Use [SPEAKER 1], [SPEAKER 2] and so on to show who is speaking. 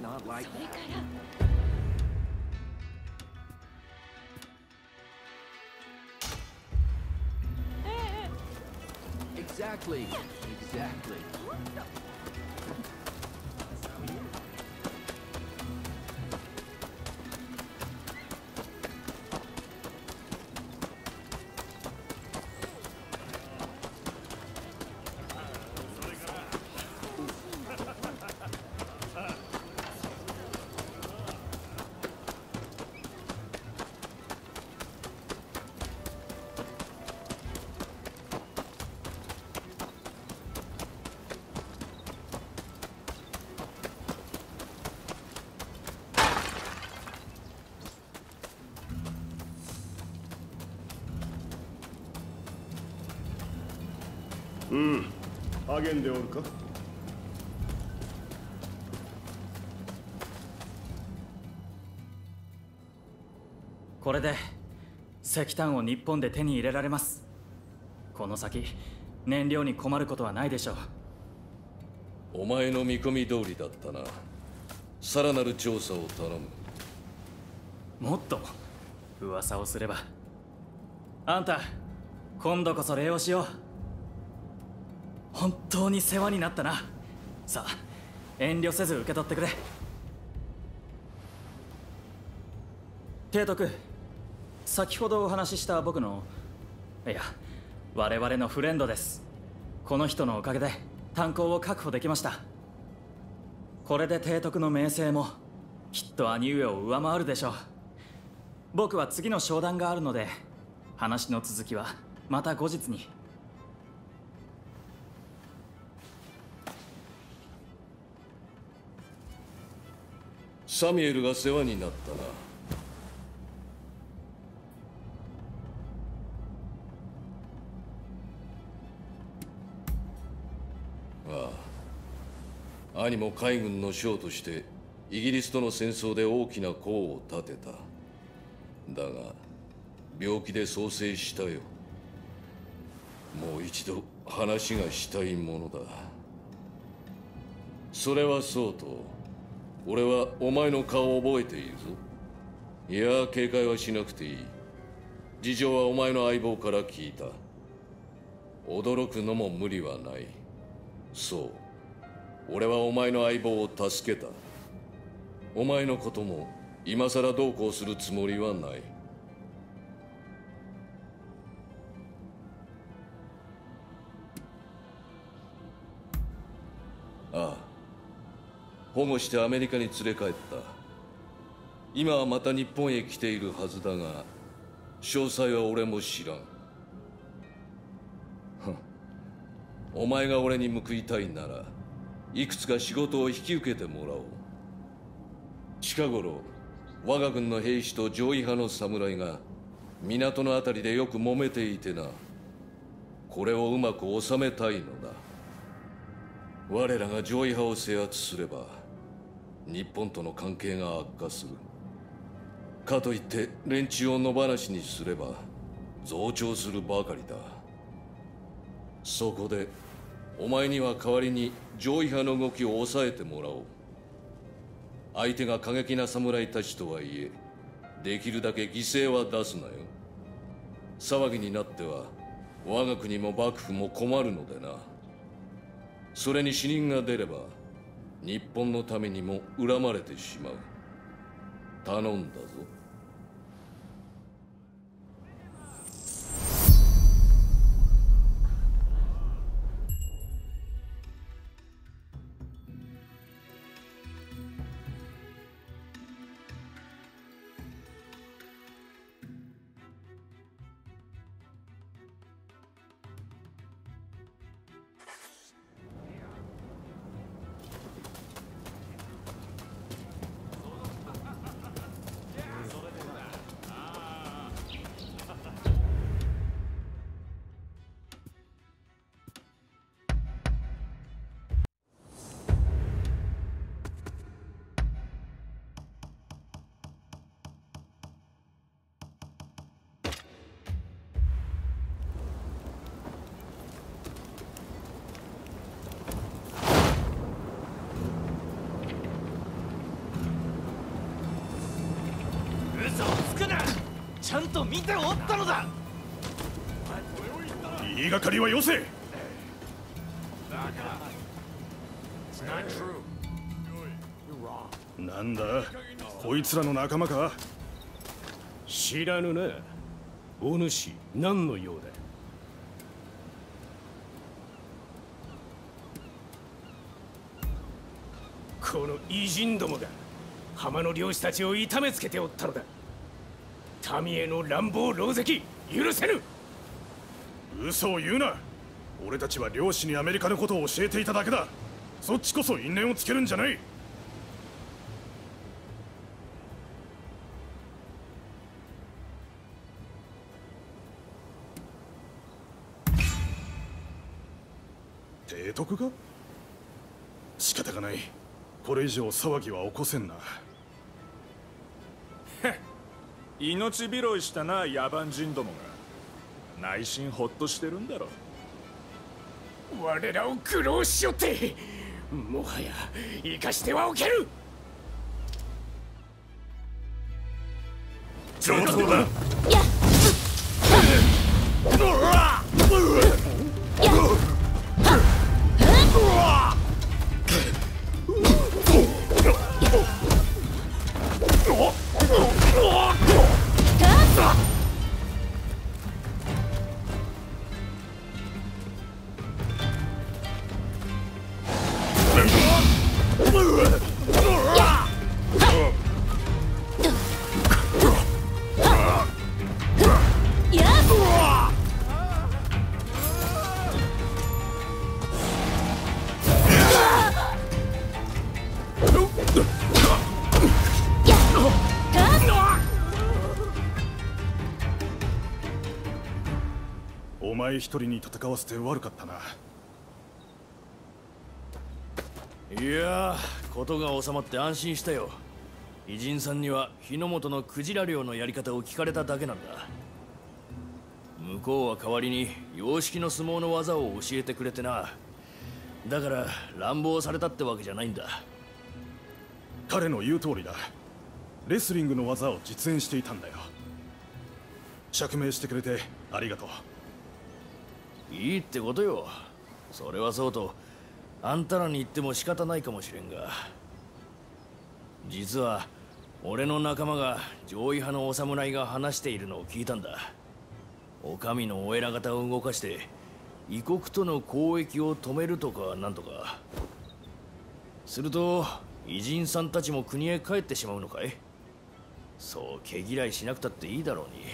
[SPEAKER 1] Not like
[SPEAKER 2] それから
[SPEAKER 1] exactly. Exactly.
[SPEAKER 3] うん。励んでおるか？
[SPEAKER 4] これで石炭を日本で手に入れられます。この先燃料に困ることはないでしょう。
[SPEAKER 5] お前の見込み通りだったな。さらなる調査を頼む。
[SPEAKER 4] もっと噂をすれば。あんた今度こそ礼をしよう本当に世話になったな。さあ遠慮せず受け取ってくれ。提督先ほどお話しした僕のいや我々のフレンドです。この人のおかげで炭鉱を確保できました。これで提督の名声もきっと兄上を上回るでしょう。僕は次の商談があるので話の続きはまた後日に。
[SPEAKER 5] サミュエルが世話になったな。ああ。兄も海軍の将としてイギリスとの戦争で大きな功を立てた。だが病気で創生したよ。もう一度話がしたいものだ。それはそうと。俺はお前の顔を覚えているぞ。いや警戒はしなくていい。事情はお前の相棒から聞いた。驚くのも無理はない。そう。俺はお前の相棒を助けた。お前のことも今さらどうこうするつもりはない。ああ。保護してアメリカに連れ帰った。今はまた日本へ来ているはずだが詳細は俺も知らん。お前が俺に報いたいならいくつか仕事を引き受けてもらおう。近頃我が軍の兵士と上位派の侍が港のあたりでよく揉めていてな。これをうまく収めたいのだ。我らが上位派を制圧すれば日本との関係が悪化する。かといって連中を野放しにすれば増長するばかりだ。そこでお前には代わりに上位派の動きを抑えてもらおう。相手が過激な侍たちとはいえできるだけ犠牲は出すなよ。騒ぎになっては我が国も幕府も困るのでな。それに死人が出れば日本のためにも恨まれてしまう。頼んだぞ。
[SPEAKER 2] ちゃんと見ておったのだ。
[SPEAKER 3] 言いがかりはよせ。なんだこいつらの仲間か？
[SPEAKER 6] 知らぬなお主何の用だこの偉人どもが浜の漁師たちを痛めつけておったのだ民への乱暴狼藉許せぬ。
[SPEAKER 3] 嘘を言うな。俺たちは漁師にアメリカのことを教えていただけだ。そっちこそ因縁をつけるんじゃない。提督が？仕方がない。これ以上騒ぎは起こせんな。
[SPEAKER 7] 命拾いしたな野蛮人どもが。内心ほっとしてるんだろ
[SPEAKER 6] 我らを苦労しよってもはや生かしてはおける。
[SPEAKER 3] 上等だ前一人に戦わせて悪かったな。い
[SPEAKER 2] やことが収まって安心したよ。偉人さんには日の本のクジラ漁のやり方を聞かれただけなんだ。向こうは代わりに洋式の相撲の技を教えてくれてな。だから乱暴されたってわけじゃないんだ。
[SPEAKER 3] 彼の言う通りだ。レスリングの技を実演していたんだよ。釈明してくれてありがとう。
[SPEAKER 2] いいってことよ。それはそうとあんたらに言っても仕方ないかもしれんが。実は俺の仲間が上位派のお侍が話しているのを聞いたんだ。お上のお偉方を動かして異国との交易を止めるとかなんとか。すると偉人さんたちも国へ帰ってしまうのかい？そう毛嫌いしなくたっていいだろうに。